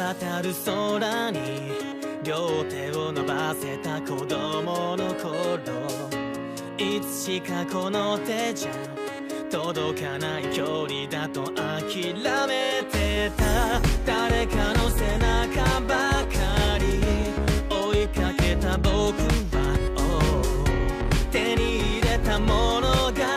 渡る空に両手を伸ばせた子供の頃。いつしかこの手じゃ届かない距離だと諦めてた誰かの背中ばかり追いかけた僕は、oh 手に入れたものが